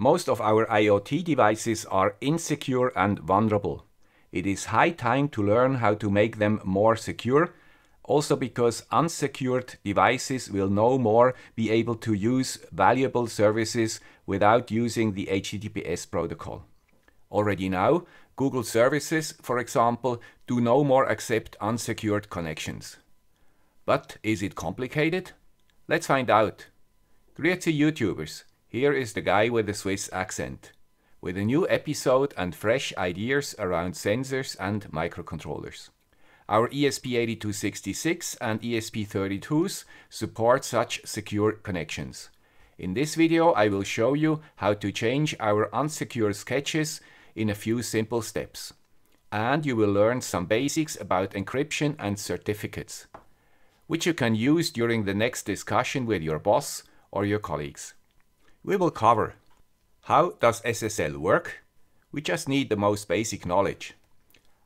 Most of our IoT devices are insecure and vulnerable. It is high time to learn how to make them more secure, also because unsecured devices will no more be able to use valuable services without using the HTTPS protocol. Already now, Google services, for example, do no more accept unsecured connections. But is it complicated? Let's find out. Grüezi YouTubers, here is the guy with the Swiss accent, with a new episode and fresh ideas around sensors and microcontrollers. Our ESP8266 and ESP32s support such secure connections. In this video I will show you how to change our unsecure sketches in a few simple steps. And you will learn some basics about encryption and certificates, which you can use during the next discussion with your boss or your colleagues. We will cover how does SSL work? We just need the most basic knowledge.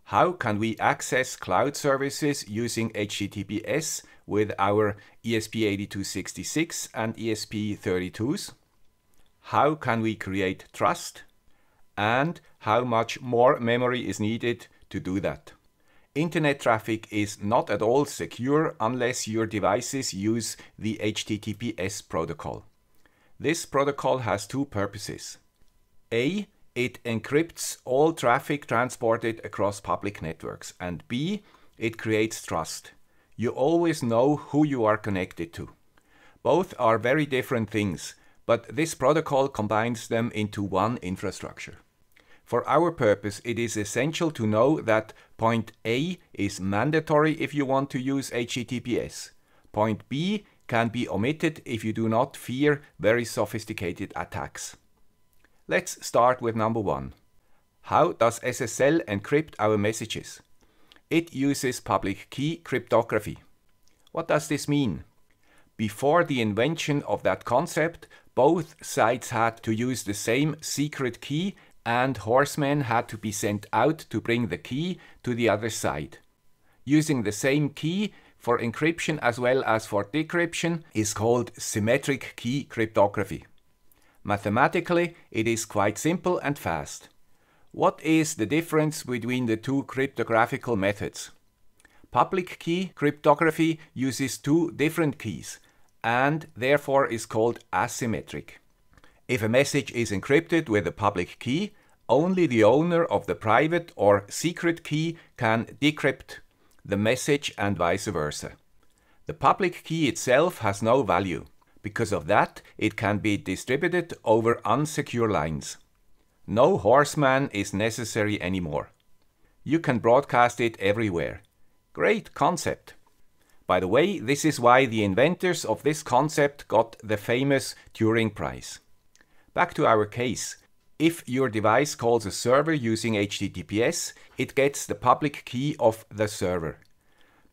How can we access cloud services using HTTPS with our ESP8266 and ESP32s? How can we create trust? And how much more memory is needed to do that? Internet traffic is not at all secure unless your devices use the HTTPS protocol. This protocol has two purposes. A. It encrypts all traffic transported across public networks. And B. It creates trust. You always know who you are connected to. Both are very different things, but this protocol combines them into one infrastructure. For our purpose, it is essential to know that point A is mandatory if you want to use HTTPS. Point B can be omitted if you do not fear very sophisticated attacks. Let's start with number one. How does SSL encrypt our messages? It uses public key cryptography. What does this mean? Before the invention of that concept, both sides had to use the same secret key and horsemen had to be sent out to bring the key to the other side. Using the same key for encryption as well as for decryption is called symmetric key cryptography. Mathematically, it is quite simple and fast. What is the difference between the two cryptographical methods? Public key cryptography uses two different keys and therefore is called asymmetric. If a message is encrypted with a public key, only the owner of the private or secret key can decrypt the message and vice versa. The public key itself has no value. Because of that, it can be distributed over unsecure lines. No horseman is necessary anymore. You can broadcast it everywhere. Great concept. By the way, this is why the inventors of this concept got the famous Turing Prize. Back to our case. If your device calls a server using HTTPS, it gets the public key of the server.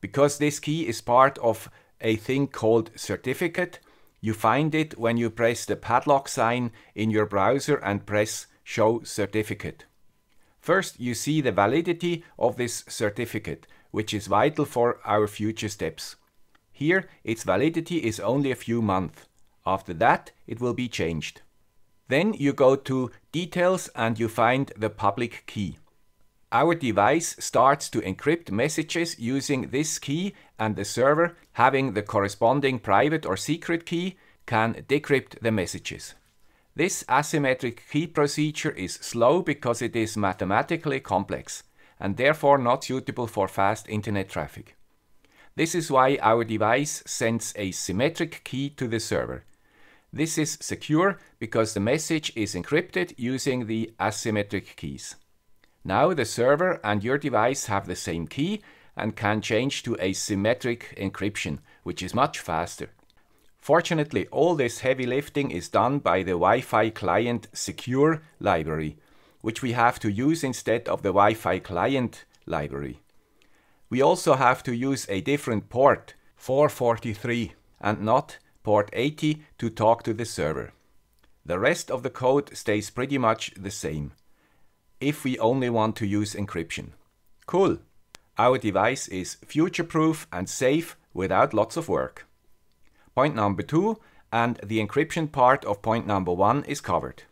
Because this key is part of a thing called certificate, you find it when you press the padlock sign in your browser and press Show Certificate. First, you see the validity of this certificate, which is vital for our future steps. Here, its validity is only a few months. After that, it will be changed. Then you go to Details and you find the public key. Our device starts to encrypt messages using this key and the server, having the corresponding private or secret key, can decrypt the messages. This asymmetric key procedure is slow because it is mathematically complex and therefore not suitable for fast internet traffic. This is why our device sends a symmetric key to the server. This is secure because the message is encrypted using the asymmetric keys. Now the server and your device have the same key and can change to a symmetric encryption, which is much faster. Fortunately, all this heavy lifting is done by the Wi-Fi client secure library, which we have to use instead of the Wi-Fi client library. We also have to use a different port, 443, and not port 80 to talk to the server. The rest of the code stays pretty much the same if we only want to use encryption. Cool. Our device is future-proof and safe without lots of work. Point number two and the encryption part of point number one is covered.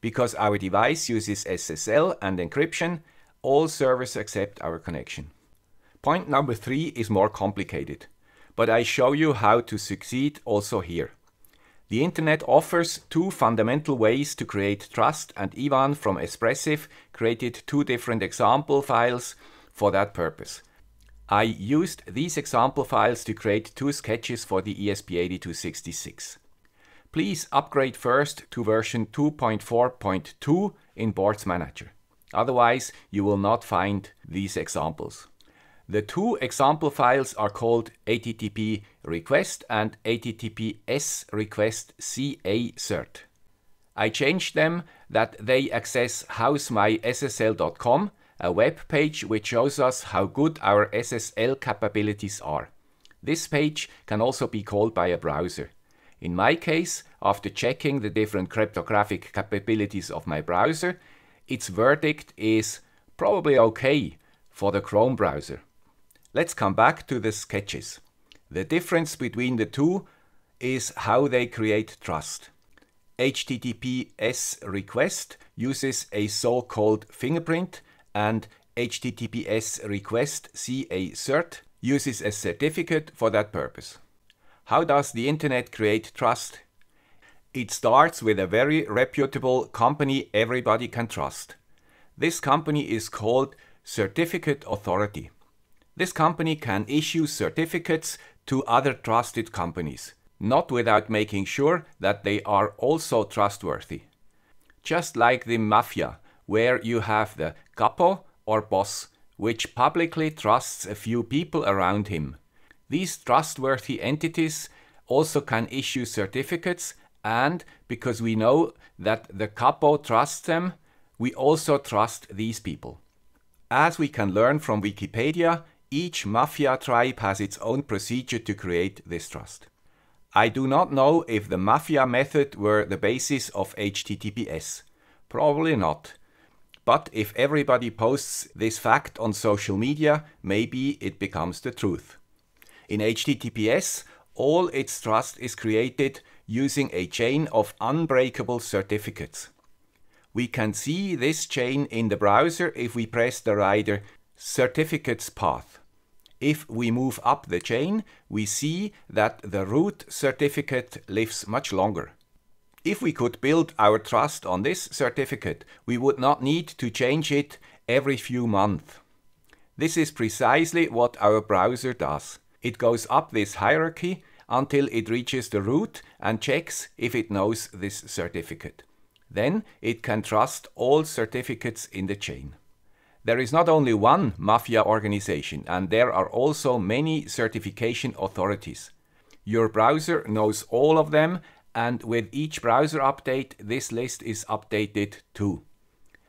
Because our device uses SSL and encryption, all servers accept our connection. Point number three is more complicated, but I show you how to succeed also here. The internet offers two fundamental ways to create trust and Ivan from Espressif created two different example files for that purpose. I used these example files to create two sketches for the ESP8266. Please upgrade first to version 2.4.2 in Boards Manager. Otherwise, you will not find these examples. The two example files are called HTTPS request and HTTPS request CA cert. I changed them that they access howsmyssl.com, a web page which shows us how good our SSL capabilities are. This page can also be called by a browser. In my case, after checking the different cryptographic capabilities of my browser, its verdict is probably okay for the Chrome browser. Let's come back to the sketches. The difference between the two is how they create trust. HTTPS request uses a so-called fingerprint and HTTPS request CA cert uses a certificate for that purpose. How does the internet create trust? It starts with a very reputable company everybody can trust. This company is called Certificate Authority. This company can issue certificates to other trusted companies, not without making sure that they are also trustworthy. Just like the mafia, where you have the capo or boss, which publicly trusts a few people around him. These trustworthy entities also can issue certificates and because we know that the capo trusts them, we also trust these people. As we can learn from Wikipedia, each mafia tribe has its own procedure to create this trust. I do not know if the mafia method were the basis of HTTPS. Probably not. But if everybody posts this fact on social media, maybe it becomes the truth. In HTTPS, all its trust is created using a chain of unbreakable certificates. We can see this chain in the browser if we press the rider Certificates path. If we move up the chain, we see that the root certificate lives much longer. If we could build our trust on this certificate, we would not need to change it every few months. This is precisely what our browser does. It goes up this hierarchy until it reaches the root and checks if it knows this certificate. Then it can trust all certificates in the chain. There is not only one mafia organization, and there are also many certification authorities. Your browser knows all of them, and with each browser update, this list is updated too.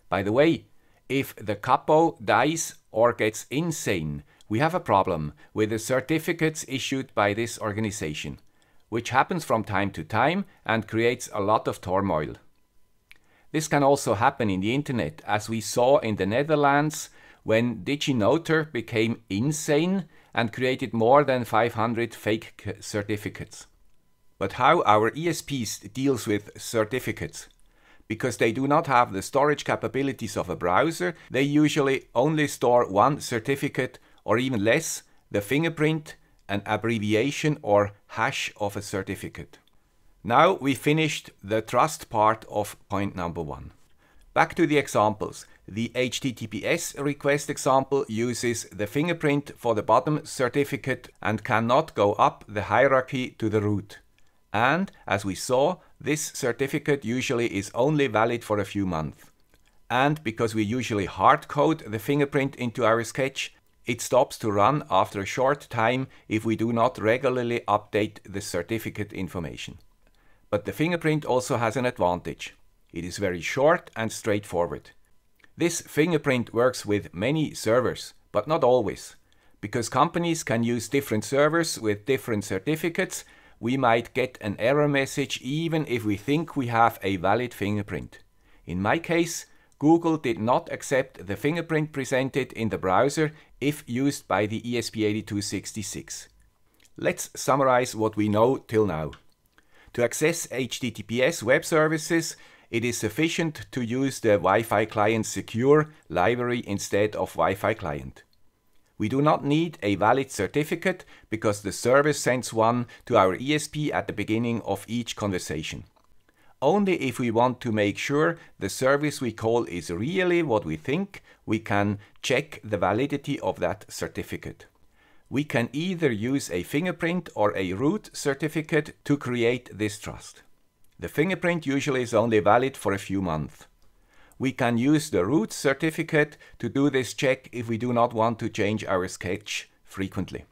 By the way, if the capo dies or gets insane, we have a problem with the certificates issued by this organization, which happens from time to time and creates a lot of turmoil. This can also happen in the internet, as we saw in the Netherlands when DigiNotar became insane and created more than 500 fake certificates. But how our ESPs deals with certificates? Because they do not have the storage capabilities of a browser, they usually only store one certificate or even less, the fingerprint, an abbreviation or hash of a certificate. Now we finished the trust part of point number one. Back to the examples. The HTTPS request example uses the fingerprint for the bottom certificate and cannot go up the hierarchy to the root. And, as we saw, this certificate usually is only valid for a few months. And because we usually hardcode the fingerprint into our sketch, it stops to run after a short time if we do not regularly update the certificate information. But the fingerprint also has an advantage. It is very short and straightforward. This fingerprint works with many servers, but not always. Because companies can use different servers with different certificates, we might get an error message even if we think we have a valid fingerprint. In my case, Google did not accept the fingerprint presented in the browser if used by the ESP8266. Let's summarize what we know till now. To access HTTPS web services, it is sufficient to use the Wi-Fi client secure library instead of Wi-Fi client. We do not need a valid certificate because the service sends one to our ESP at the beginning of each conversation. Only if we want to make sure the service we call is really what we think, we can check the validity of that certificate. We can either use a fingerprint or a root certificate to create this trust. The fingerprint usually is only valid for a few months we can use the root certificate to do this check if we do not want to change our sketch frequently.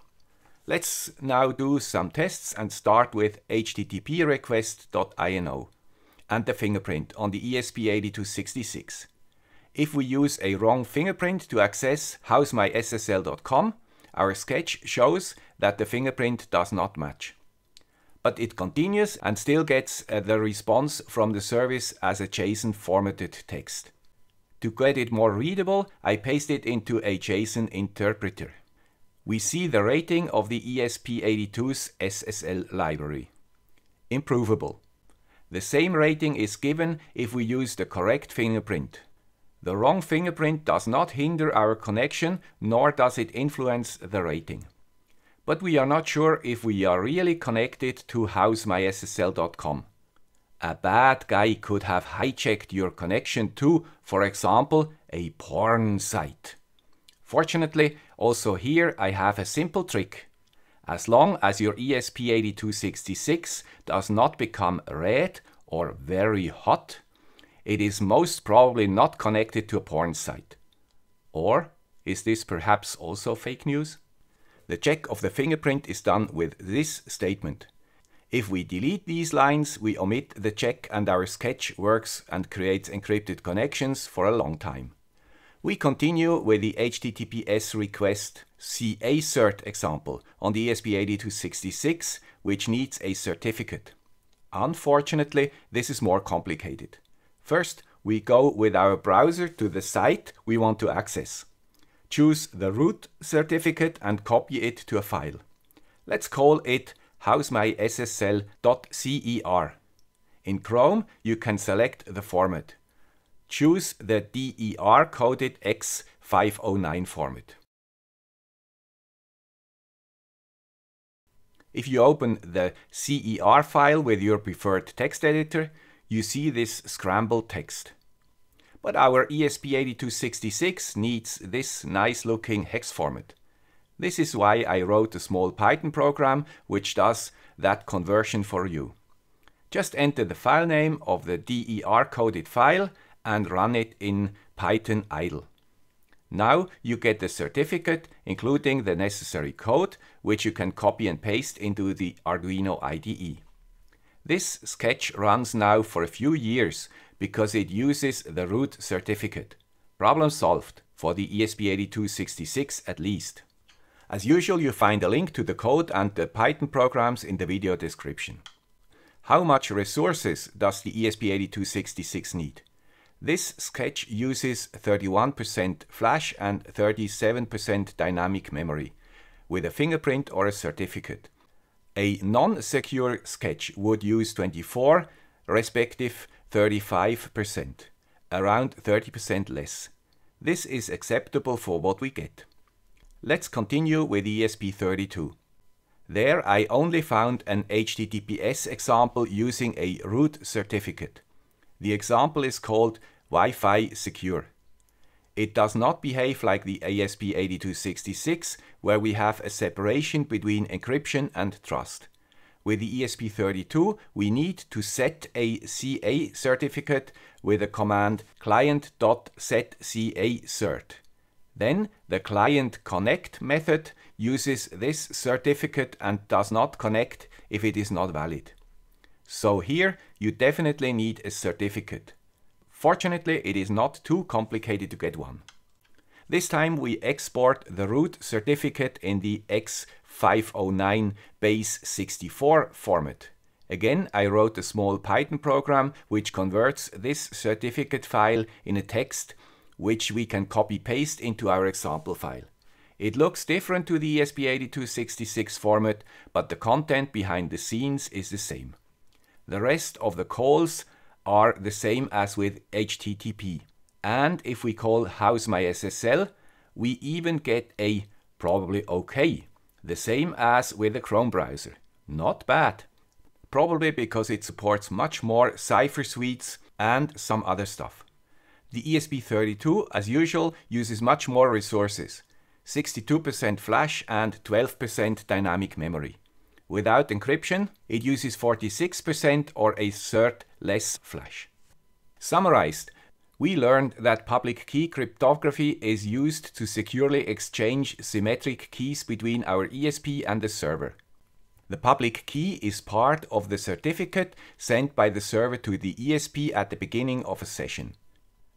Let's now do some tests and start with https request.ino and the fingerprint on the ESP8266. If we use a wrong fingerprint to access howsmyssl.com, our sketch shows that the fingerprint does not match. But it continues and still gets uh, the response from the service as a JSON formatted text. To get it more readable, I paste it into a JSON interpreter. We see the rating of the ESP82's SSL library. Improvable. The same rating is given if we use the correct fingerprint. The wrong fingerprint does not hinder our connection, nor does it influence the rating but we are not sure if we are really connected to howsmyssl.com. A bad guy could have hijacked your connection to, for example, a porn site. Fortunately, also here I have a simple trick. As long as your ESP8266 does not become red or very hot, it is most probably not connected to a porn site. Or is this perhaps also fake news? The check of the fingerprint is done with this statement. If we delete these lines, we omit the check and our sketch works and creates encrypted connections for a long time. We continue with the HTTPS request CA cert example on the ESP8266, which needs a certificate. Unfortunately, this is more complicated. First, we go with our browser to the site we want to access. Choose the root certificate and copy it to a file. Let's call it howsmyssl.cer. In Chrome, you can select the format. Choose the DER coded X509 format. If you open the CER file with your preferred text editor, you see this scrambled text. But our ESP8266 needs this nice looking hex format. This is why I wrote a small Python program which does that conversion for you. Just enter the file name of the DER coded file and run it in Python idle. Now you get the certificate including the necessary code which you can copy and paste into the Arduino IDE. This sketch runs now for a few years because it uses the root certificate. Problem solved, for the ESP8266 at least. As usual, you find a link to the code and the Python programs in the video description. How much resources does the ESP8266 need? This sketch uses 31% flash and 37% dynamic memory, with a fingerprint or a certificate. A non-secure sketch would use 24, respective 35%, around 30% less. This is acceptable for what we get. Let's continue with ESP32. There I only found an HTTPS example using a root certificate. The example is called Wi-Fi Secure. It does not behave like the ESP8266 where we have a separation between encryption and trust. With the ESP32, we need to set a CA certificate with the command client.setCaCert. Then the client connect method uses this certificate and does not connect if it is not valid. So here you definitely need a certificate. Fortunately, it is not too complicated to get one. This time we export the root certificate in the X 509 base 64 format. Again, I wrote a small Python program which converts this certificate file in a text which we can copy paste into our example file. It looks different to the ESP8266 format, but the content behind the scenes is the same. The rest of the calls are the same as with HTTP. And if we call howsmyssl, we even get a probably okay, the same as with the Chrome browser. Not bad. Probably because it supports much more cipher suites and some other stuff. The ESP32, as usual, uses much more resources. 62% flash and 12% dynamic memory. Without encryption, it uses 46% or a third less flash. Summarized, we learned that public key cryptography is used to securely exchange symmetric keys between our ESP and the server. The public key is part of the certificate sent by the server to the ESP at the beginning of a session.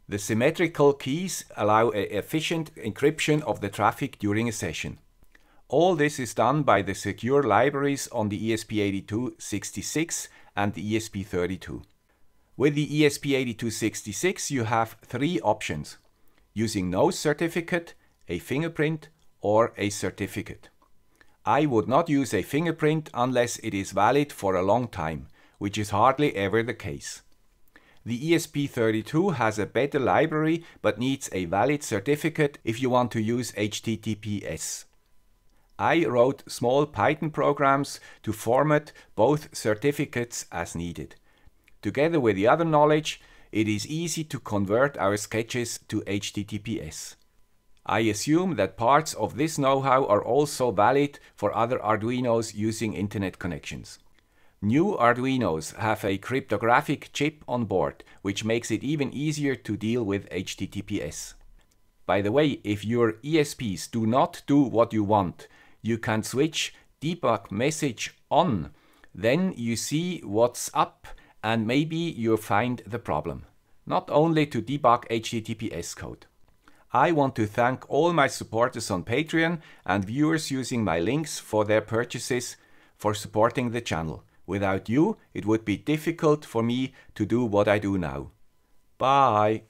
The symmetrical keys allow efficient encryption of the traffic during a session. All this is done by the secure libraries on the ESP8266 and the ESP32. With the ESP8266 you have three options, using no certificate, a fingerprint or a certificate. I would not use a fingerprint unless it is valid for a long time, which is hardly ever the case. The ESP32 has a better library but needs a valid certificate if you want to use HTTPS. I wrote small Python programs to format both certificates as needed. Together with the other knowledge, it is easy to convert our sketches to HTTPS. I assume that parts of this know-how are also valid for other Arduinos using internet connections. New Arduinos have a cryptographic chip on board, which makes it even easier to deal with HTTPS. By the way, if your ESPs do not do what you want, you can switch debug message on. Then you see what's up and maybe you find the problem. Not only to debug HTTPS code. I want to thank all my supporters on Patreon and viewers using my links for their purchases for supporting the channel. Without you, it would be difficult for me to do what I do now. Bye.